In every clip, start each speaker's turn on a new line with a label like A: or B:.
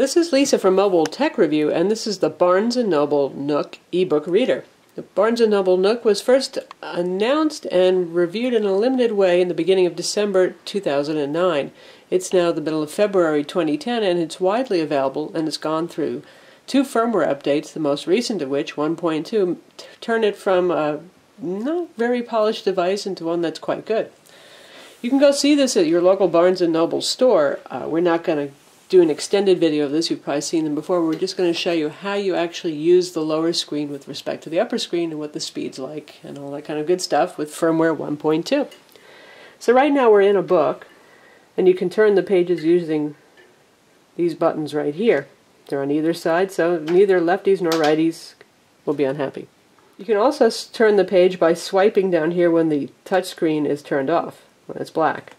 A: This is Lisa from Mobile Tech Review, and this is the Barnes & Noble Nook ebook reader. The Barnes & Noble Nook was first announced and reviewed in a limited way in the beginning of December 2009. It's now the middle of February 2010, and it's widely available, and it's gone through two firmware updates, the most recent of which, 1.2, turn it from a not very polished device into one that's quite good. You can go see this at your local Barnes & Noble store. Uh, we're not going to do an extended video of this. You've probably seen them before. We're just going to show you how you actually use the lower screen with respect to the upper screen and what the speed's like and all that kind of good stuff with firmware 1.2. So right now we're in a book and you can turn the pages using these buttons right here. They're on either side so neither lefties nor righties will be unhappy. You can also turn the page by swiping down here when the touch screen is turned off, when it's black.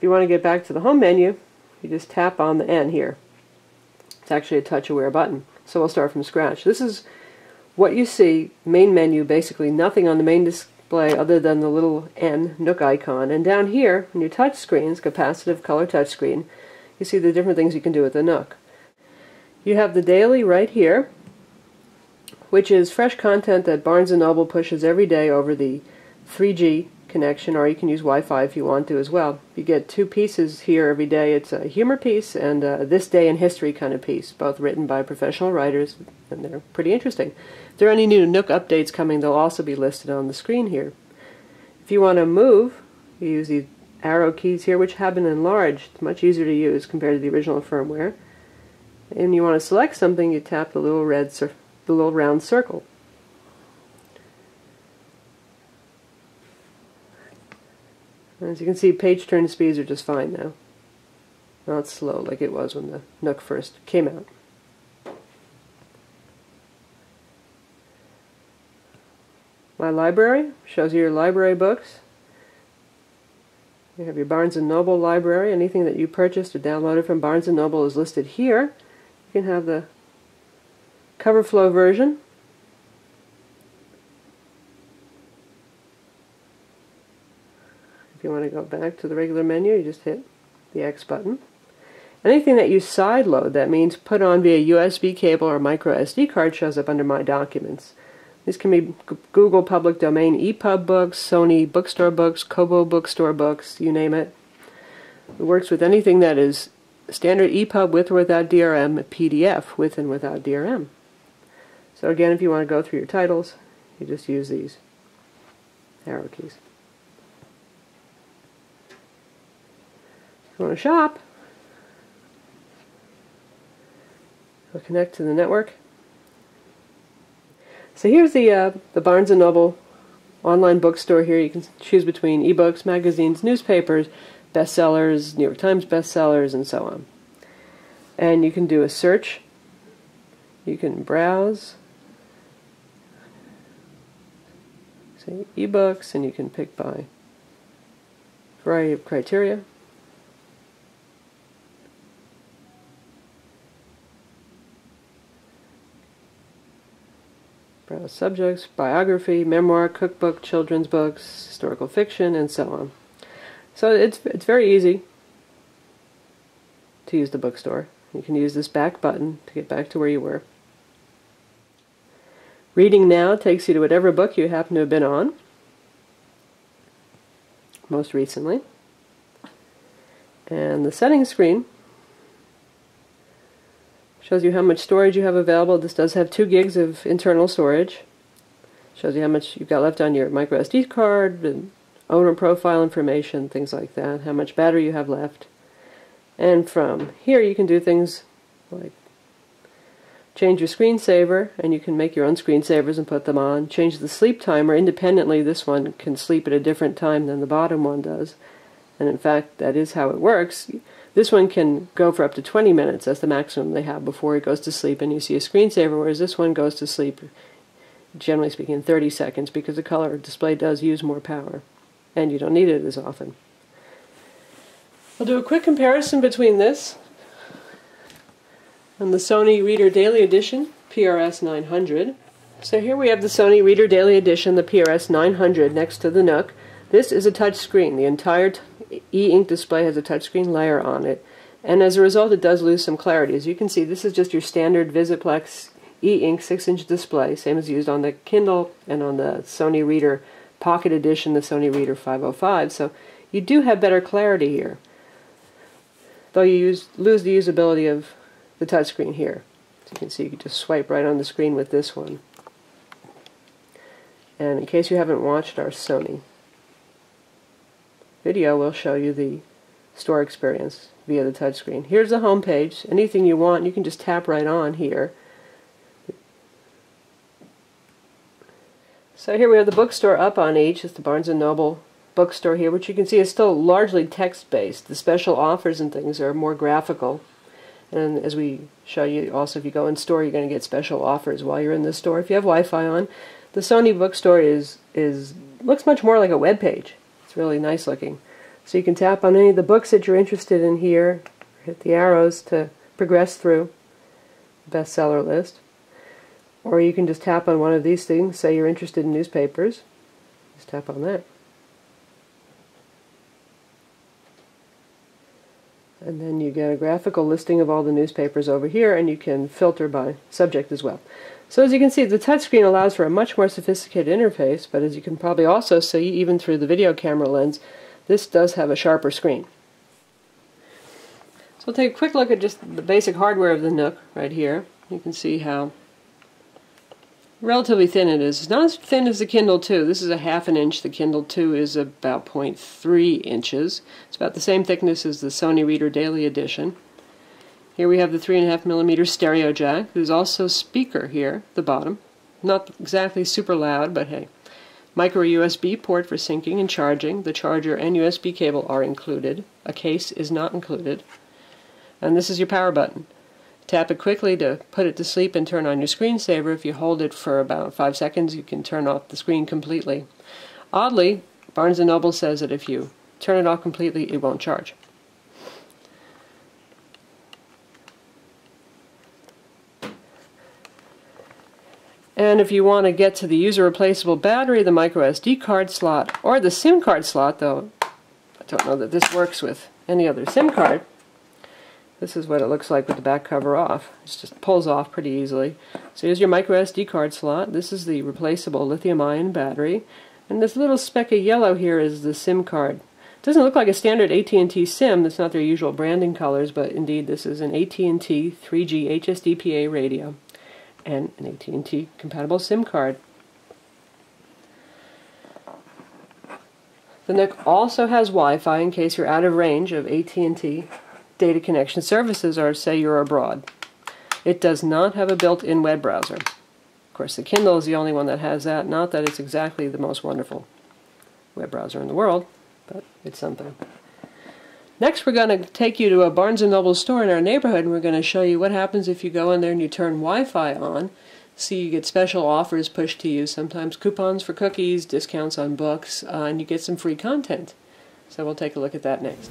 A: If you want to get back to the home menu, you just tap on the N here. It's actually a touch-aware button. So we'll start from scratch. This is what you see, main menu, basically nothing on the main display other than the little N Nook icon. And down here, on your touch screens, capacitive color touch screen, you see the different things you can do with the Nook. You have the daily right here, which is fresh content that Barnes & Noble pushes every day over the 3G connection, or you can use Wi-Fi if you want to as well. You get two pieces here every day. It's a humor piece and a this day in history kind of piece, both written by professional writers, and they're pretty interesting. If there are any new Nook updates coming, they'll also be listed on the screen here. If you want to move, you use these arrow keys here, which have been enlarged. It's much easier to use compared to the original firmware. And you want to select something, you tap the little red, the little round circle. As you can see, page turn speeds are just fine now. Not slow like it was when the Nook first came out. My library shows you your library books. You have your Barnes & Noble library. Anything that you purchased or downloaded from Barnes & Noble is listed here. You can have the CoverFlow version you want to go back to the regular menu, you just hit the X button. Anything that you sideload, that means put on via USB cable or micro SD card, shows up under My Documents. These can be Google Public Domain EPUB books, Sony Bookstore books, Kobo Bookstore books, you name it. It works with anything that is standard EPUB with or without DRM, PDF with and without DRM. So again, if you want to go through your titles, you just use these arrow keys. You want to shop, we'll connect to the network. So here's the uh, the Barnes & Noble online bookstore here. You can choose between ebooks, magazines, newspapers, bestsellers, New York Times bestsellers, and so on. And you can do a search. You can browse. Say ebooks, and you can pick by variety of criteria. Uh, subjects, biography, memoir, cookbook, children's books, historical fiction, and so on. So it's, it's very easy to use the bookstore. You can use this back button to get back to where you were. Reading Now takes you to whatever book you happen to have been on, most recently. And the settings screen Shows you how much storage you have available. This does have 2 gigs of internal storage. Shows you how much you've got left on your micro SD card, and owner profile information, things like that, how much battery you have left. And from here you can do things like change your screensaver, and you can make your own screensavers and put them on. Change the sleep timer independently. This one can sleep at a different time than the bottom one does. And in fact, that is how it works. This one can go for up to 20 minutes. That's the maximum they have before it goes to sleep. And you see a screensaver, whereas this one goes to sleep, generally speaking, 30 seconds because the color display does use more power. And you don't need it as often. I'll do a quick comparison between this and the Sony Reader Daily Edition PRS 900. So here we have the Sony Reader Daily Edition, the PRS 900, next to the Nook. This is a touch screen. The entire e-ink display has a touchscreen layer on it. And as a result, it does lose some clarity. As you can see, this is just your standard Vizplex e-ink 6-inch display, same as used on the Kindle and on the Sony Reader Pocket Edition, the Sony Reader 505. So you do have better clarity here, though you use, lose the usability of the touchscreen here. As you can see, you can just swipe right on the screen with this one. And in case you haven't watched our Sony video, we'll show you the store experience via the touchscreen. Here's the home page. Anything you want, you can just tap right on here. So here we have the bookstore up on each. It's the Barnes & Noble bookstore here, which you can see is still largely text-based. The special offers and things are more graphical. And as we show you, also if you go in store, you're going to get special offers while you're in the store. If you have Wi-Fi on, the Sony bookstore is is looks much more like a web page. It's really nice looking. So you can tap on any of the books that you're interested in here, hit the arrows to progress through the bestseller list. Or you can just tap on one of these things, say you're interested in newspapers. Just tap on that. And then you get a graphical listing of all the newspapers over here, and you can filter by subject as well. So as you can see, the touchscreen allows for a much more sophisticated interface, but as you can probably also see, even through the video camera lens, this does have a sharper screen. So we'll take a quick look at just the basic hardware of the Nook right here. You can see how relatively thin it is. It's not as thin as the Kindle 2. This is a half an inch. The Kindle 2 is about 0.3 inches. It's about the same thickness as the Sony Reader Daily Edition. Here we have the 3.5 millimeter stereo jack. There's also speaker here the bottom. Not exactly super loud, but hey. Micro USB port for syncing and charging. The charger and USB cable are included. A case is not included. And this is your power button. Tap it quickly to put it to sleep and turn on your screensaver. If you hold it for about five seconds, you can turn off the screen completely. Oddly, Barnes & Noble says that if you turn it off completely, it won't charge. And if you want to get to the user replaceable battery, the micro SD card slot, or the SIM card slot, though I don't know that this works with any other SIM card, this is what it looks like with the back cover off. It just pulls off pretty easily. So here's your micro SD card slot. This is the replaceable lithium-ion battery. And this little speck of yellow here is the SIM card. It doesn't look like a standard AT&T SIM. That's not their usual branding colors, but indeed this is an AT&T 3G HSDPA radio and an AT&T compatible SIM card. The Nook also has Wi-Fi in case you're out of range of AT&T data connection services or say you're abroad. It does not have a built-in web browser. Of course, the Kindle is the only one that has that. Not that it's exactly the most wonderful web browser in the world, but it's something. Next, we're going to take you to a Barnes & Noble store in our neighborhood, and we're going to show you what happens if you go in there and you turn Wi-Fi on. See, you get special offers pushed to you, sometimes coupons for cookies, discounts on books, uh, and you get some free content. So we'll take a look at that next.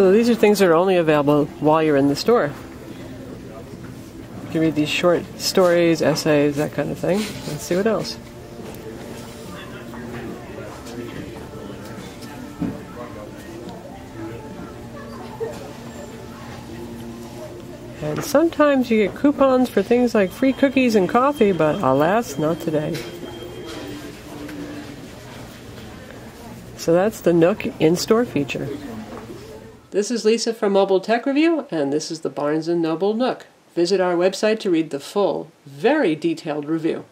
A: So these are things that are only available while you're in the store. You can read these short stories, essays, that kind of thing. Let's see what else. And sometimes you get coupons for things like free cookies and coffee, but alas, not today. So that's the Nook in-store feature. This is Lisa from Mobile Tech Review, and this is the Barnes & Noble Nook. Visit our website to read the full, very detailed review.